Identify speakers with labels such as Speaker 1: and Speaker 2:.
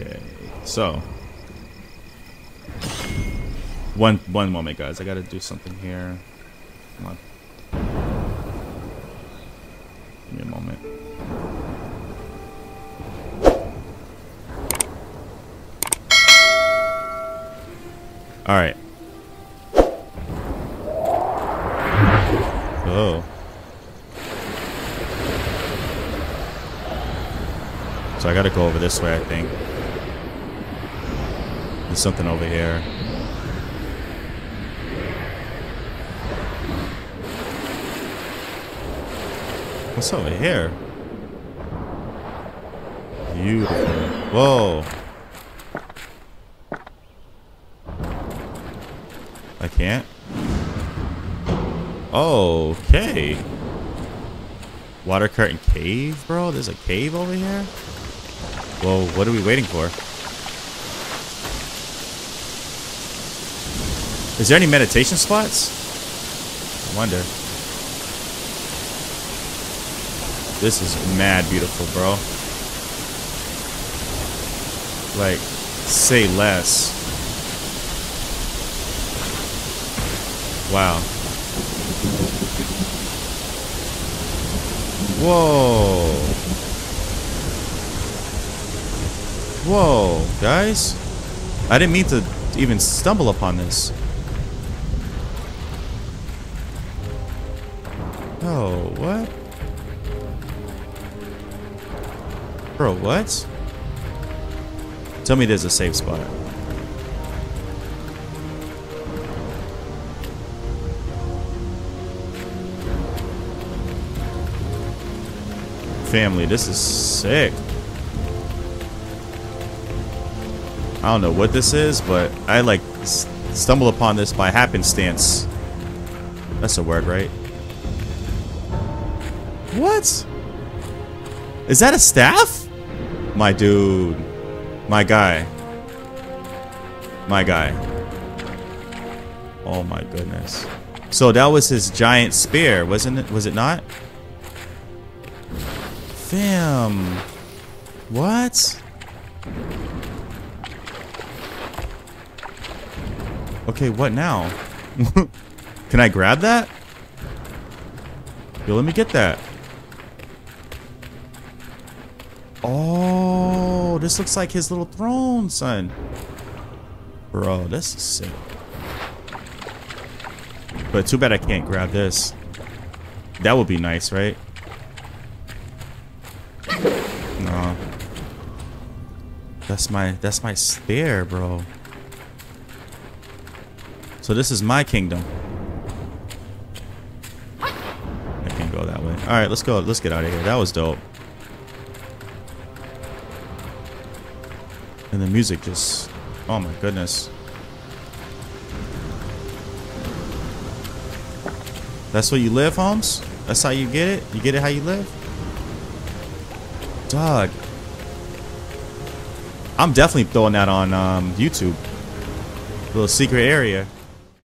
Speaker 1: Okay, so one one moment, guys. I gotta do something here. Come on. Give me a moment. All right. Oh. So I gotta go over this way, I think. There's something over here. What's over here? Beautiful. Whoa. I can't. Okay. Water curtain cave, bro? There's a cave over here? Well, what are we waiting for? Is there any meditation spots? I wonder. This is mad beautiful, bro. Like, say less. Wow. Whoa. Whoa, guys. I didn't mean to even stumble upon this. Oh, what? Bro, what? Tell me there's a safe spot. Family, this is sick. I don't know what this is, but I like stumbled upon this by happenstance. That's a word, right? What? Is that a staff? My dude. My guy. My guy. Oh my goodness. So that was his giant spear, wasn't it? Was it not? Fam. What? Okay, what now? Can I grab that? Yo, let me get that. Oh, this looks like his little throne, son. Bro, this is sick. But too bad I can't grab this. That would be nice, right? No. That's my that's my spear, bro. So this is my kingdom. I can't go that way. Alright, let's go. Let's get out of here. That was dope. And the music just... Oh my goodness. That's where you live, Holmes? That's how you get it? You get it how you live? Dog. I'm definitely throwing that on um, YouTube. little secret area.